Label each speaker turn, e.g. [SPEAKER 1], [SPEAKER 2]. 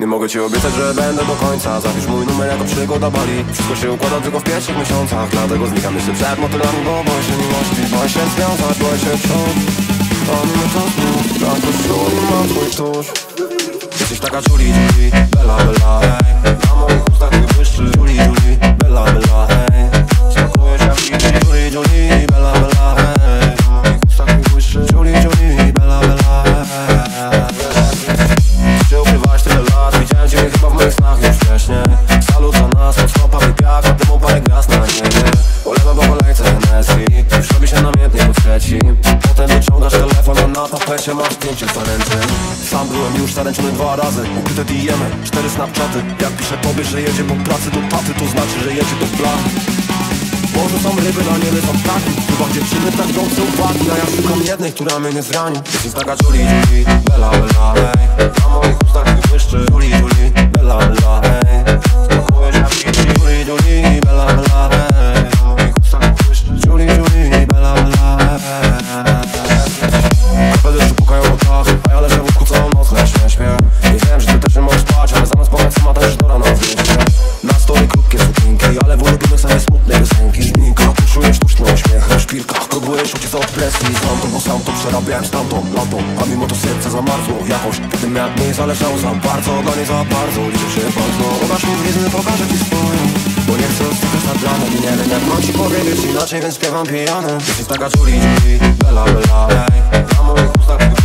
[SPEAKER 1] Nie mogę ci obiecać, że będę do końca. Zapisz mój numer jako przygoda Bali Wszystko się układa tylko w pierwszych miesiącach. Dlatego znikam jeszcze przed motylami Bo boję się miłości, boję się związać Boję się czuć. To nie ma czasu Tak to czuli, mam twój tusz Jesteś taka czuli, czuli Bella, bella, hej tapecie masz zdjęcie zaręczy Sam byłem już zaręczony dwa razy. Ukryte diemy, cztery snapchaty. Jak piszę tobie, że jedzie po pracy do taty To znaczy, że jedzie do plan może są ryby, na niebie są ptaki. Chyba dziewczyny tak chcą uwagi A ja szukam jednej, która mnie nie zrani. Jesteś taka Julie, Julie, Bella, Bella, hej Na moich ustach nie błyszczy Julie, Julie, próbujesz uciec od presji Znam bo sam to przerabiałem z tamtą A mimo to serce zamarzło jakoś Kiedy mi jak mniej zależało za bardzo Dla niej za bardzo, liczę się bardzo. Pokaż mi blizny, pokażę ci swoją Bo nie chcę ostykać nad ranem nie wiem jak mam ci powiedzieć inaczej, więc śpiewam pijany. Jesteś taka Julie, Julie, Bella, hej Na moich ustach